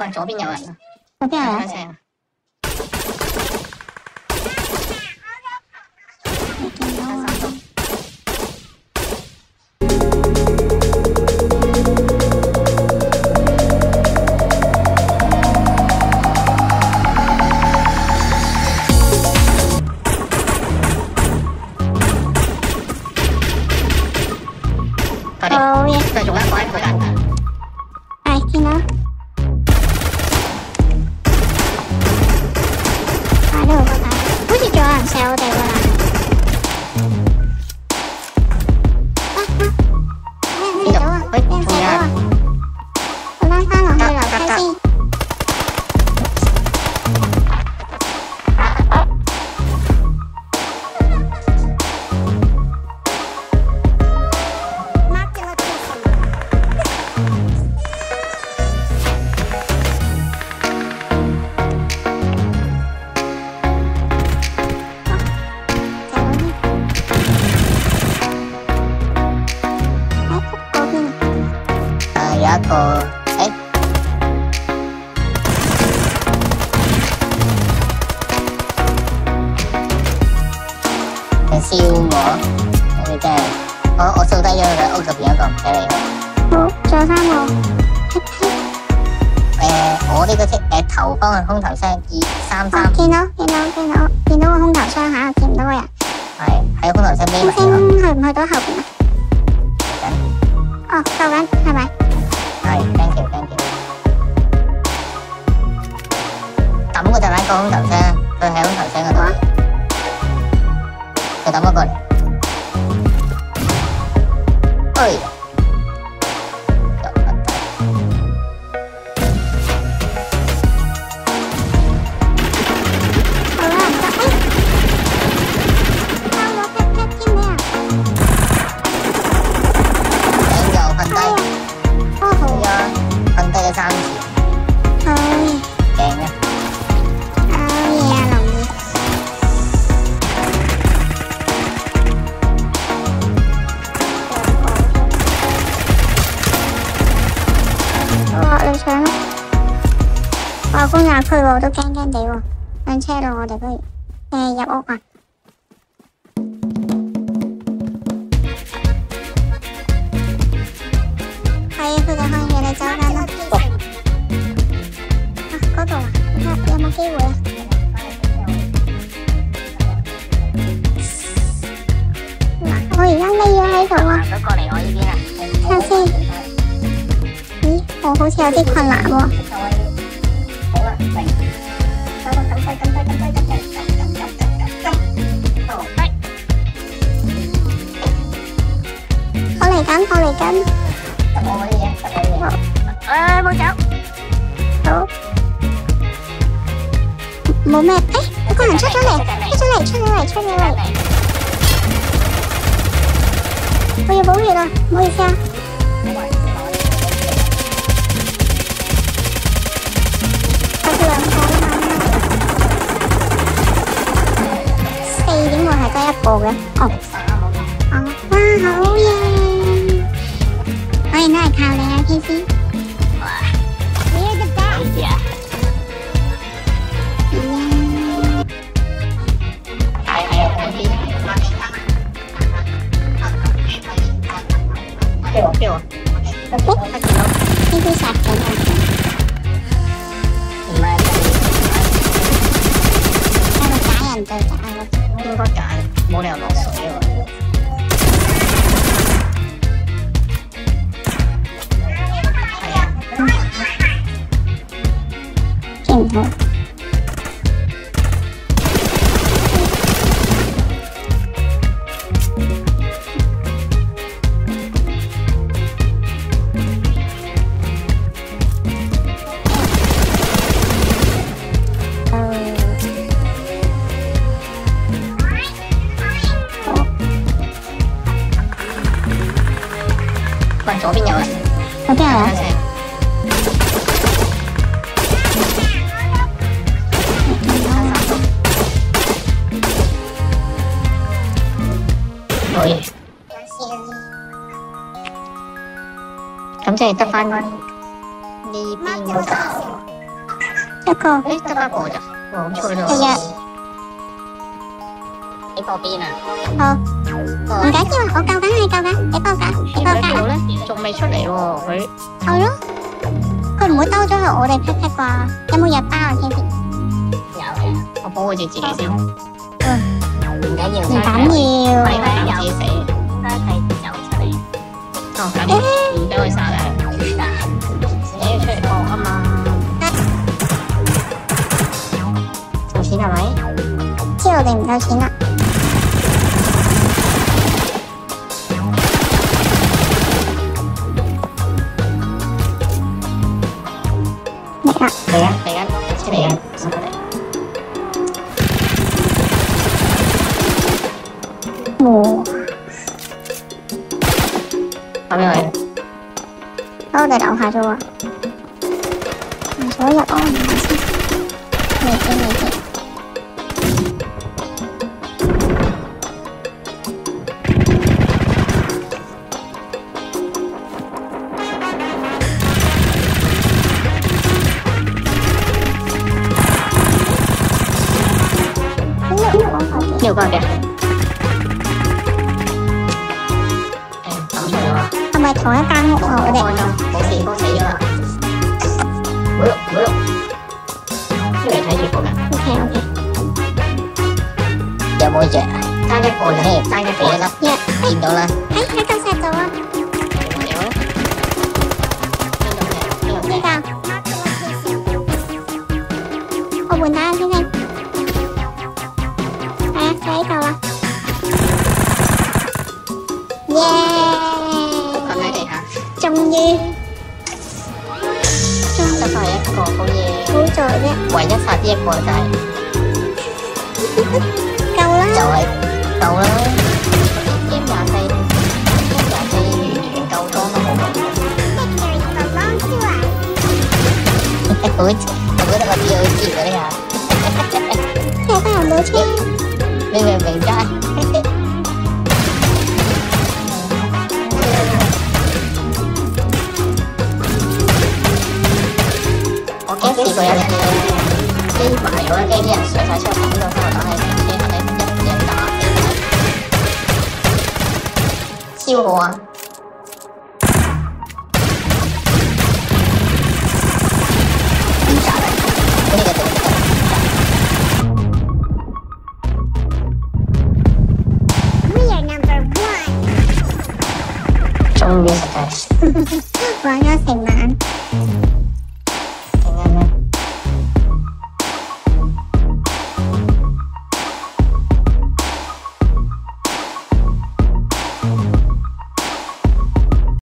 换左边两个人左边翻你燒我，你真係，我我掃低咗佢屋入邊一個唔俾你。好，仲有三個。誒，我呢個即誒頭方嘅空頭箱二三三，，見到見到見到見到個空頭箱下，見唔到個人。係喺空頭聲匿星埋咗。星去唔去到後邊啊？哦，救緊係咪？係，thank you，thank you。抌嗰就喺個空頭箱，佢喺空頭箱嗰度。けどもこれおい。區喎，我都驚驚地喎。上車咯，我哋不如誒入屋啊！係啊，佢哋可以你走緊啦。啊，嗰度啊，有冇機會啊？嗱，我而家匿咗喺度啊，行咗過嚟我呢邊啊！睇下先。咦，我好似有啲困難喎。con này cắn con ơi bố cháu bố mẹ. Ấy con làm chết chỗ này. Chết này chết này chết này bây giờ bố gì rồi. Bố gì sao 个嘅。哦。哦，哇，好嘢！我哋都系靠你啊，KC。You're the best。呀，嗯系系啊，嗰啲。俾我，俾我。诶，呢啲杀紧啊！唔系，系咪假人对假嗰 應該揀，冇理由落水左边有人。嗰边系啊开？车。好嘢。咁即系得翻 呢边嗰个，一个诶得一个咋，冇错咯。系啊， 你嗰邊啊？好，唔緊要啊，我救緊你救緊，你幫我救，你幫我救，咧仲未出嚟喎，佢好咯。佢唔會兜咗去我哋 pat pat 啩？有冇藥包啊，K？有嘅，我保護住自己先。嗯，唔緊要，唔緊要。睇睇自己死，睇睇走出嚟。哦，咁唔俾佢殺咧，你要出嚟搏啊嘛。夠錢係咪？知我哋唔夠錢啦。Xong rồi Đâu để đậu hạt rồi Một số giờ có mình hạt xem Này kia này kia Nhiều con kìa. 系咪同一间屋啊？我哋开咗，冇事，都死咗啦。冇喐冇喐，出嚟睇住附近。 OK OK。有冇只？争一个啫，争一个一粒。呀，见到啦。诶喺嚿石度啊！ gì Trời ơi, cổ cổ gì Ôi trời ơi Quả nhất sạch dẹp cổ trời Cầu lắm Trời ơi, cầu lắm Em giả xây Em giả xây Cầu to nó cổ cổ Ôi, bữa đó là bây giờ chị ở đây à Thế phải là bố chứ Bây giờ mình trai 我要这一把有了这练血才是王者上的 APP，还得认真打。救我！终于实在是，我要醒来。